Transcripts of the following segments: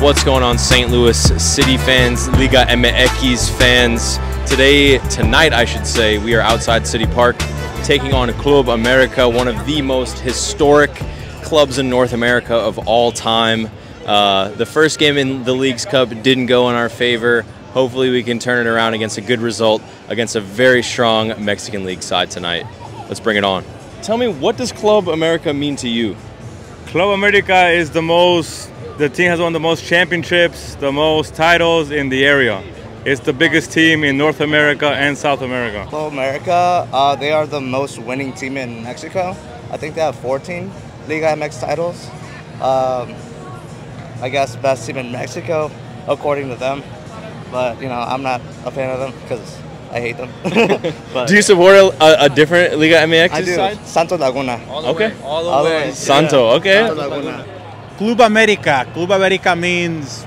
What's going on, St. Louis City fans, Liga MX fans? Today, tonight, I should say, we are outside City Park taking on Club America, one of the most historic clubs in North America of all time. Uh, the first game in the Leagues Cup didn't go in our favor. Hopefully, we can turn it around against a good result against a very strong Mexican League side tonight. Let's bring it on. Tell me, what does Club America mean to you? Club America is the most, the team has won the most championships, the most titles in the area. It's the biggest team in North America and South America. Club America, uh, they are the most winning team in Mexico. I think they have 14 Liga MX titles. Um, I guess best team in Mexico, according to them. But, you know, I'm not a fan of them because I hate them. but Do you support a, a different Liga MX I do. side? Santo Laguna. Okay. All the All way. way. Santo, okay. Santo Laguna. Club America. Club America means,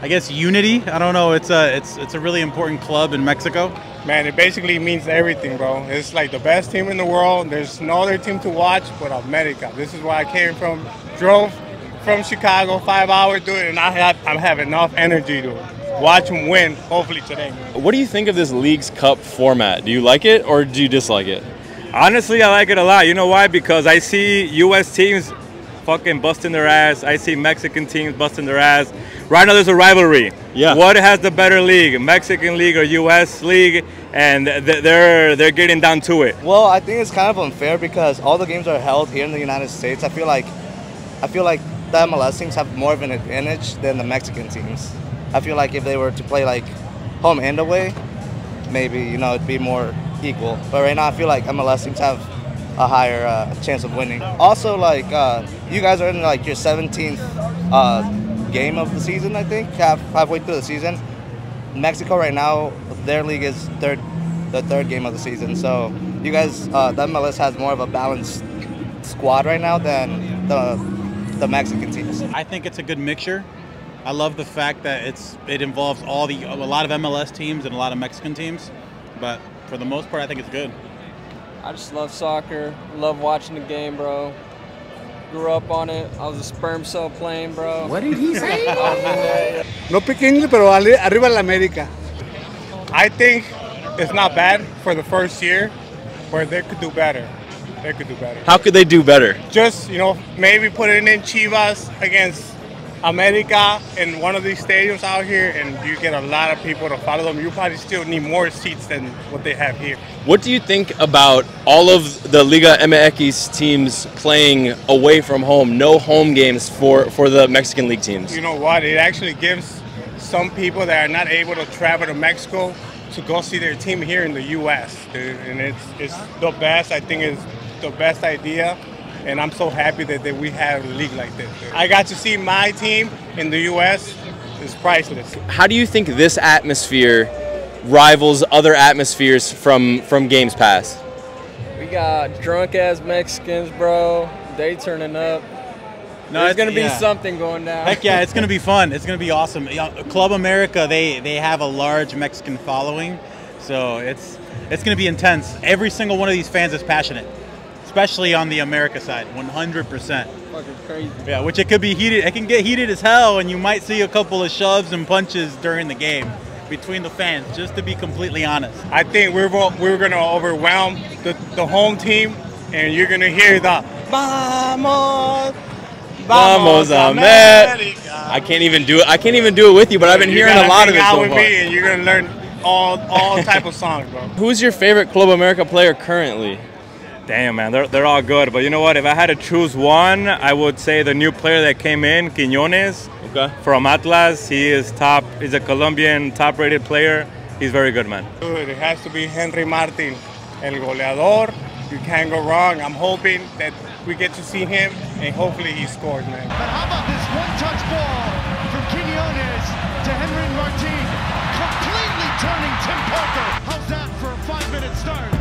I guess, unity. I don't know. It's a it's it's a really important club in Mexico. Man, it basically means everything, bro. It's like the best team in the world. There's no other team to watch but America. This is where I came from. Drove from Chicago, five hours doing it, and I have I have enough energy to watch them win. Hopefully today. What do you think of this Leagues Cup format? Do you like it or do you dislike it? Honestly, I like it a lot. You know why? Because I see U.S. teams fucking busting their ass. I see Mexican teams busting their ass. Right now, there's a rivalry. Yeah. What has the better league, Mexican league or U.S. league? And th- they're they're getting down to it. Well, I think it's kind of unfair because all the games are held here in the United States. I feel like, I feel like the MLS teams have more of an advantage than the Mexican teams. I feel like if they were to play like home and away, maybe you know it'd be more equal. But right now, I feel like MLS teams have a higher uh, chance of winning. Also, like uh, you guys are in like your 17th uh, game of the season, I think, half halfway through the season. Mexico right now, their league is third, the third game of the season. So you guys, uh, the MLS has more of a balanced squad right now than the the Mexican teams. I think it's a good mixture. I love the fact that it's it involves all the a lot of MLS teams and a lot of Mexican teams, but for the most part, I think it's good. I just love soccer. Love watching the game, bro. Grew up on it. I was a sperm cell plane, bro. What did he say? I was in there. No pick English, pero arriba la América. I think it's not bad for the first year, but they could do better. They could do better. How could they do better? just you know maybe put it in Chivas against America in one of these stadiums out here, and you get a lot of people to follow them. You probably still need more seats than what they have here. What do you think about all of the Liga MX teams playing away from home, no home games for, for the Mexican League teams? You know what? It actually gives some people that are not able to travel to Mexico to go see their team here in the U.S. Dude. And it's it's the best. I think it's the best idea. And I'm so happy that, that we have a league like this. I got to see my team in the U.S. is priceless. How do you think this atmosphere rivals other atmospheres from, from games past? We got drunk ass Mexicans, bro. They turning up. No, There's it's- gonna be yeah. something going down. Heck yeah, it's gonna be fun. It's gonna be awesome. Club America, they they have a large Mexican following, so it's it's gonna be intense. Every single one of these fans is passionate, especially on the America side, 100%. Fucking crazy. Yeah, which it could be heated. It can get heated as hell, and you might see a couple of shoves and punches during the game between the fans. Just to be completely honest. I think we're we're gonna overwhelm the, the home team, and you're gonna hear the "Vamos, Vamos, Amer-" I can't even do it. I can't even do it with you, but I've been You hearing a lot of hang it out so with far. me, and you're gonna learn all all type of songs, bro. Who's your favorite Club America player currently? Damn, man, they're, they're all good. But you know what? If I had to choose one, I would say the new player that came in, Quiñones okay. from Atlas. He is top, he's a Colombian top rated player. He's very good, man. Dude, it has to be Henry Martin, el goleador. You can't go wrong. I'm hoping that we get to see him and hopefully he scores, man. But how about this one touch ball from Quiñones to Henry Martin, completely turning Tim Parker? How's that for a five minute start?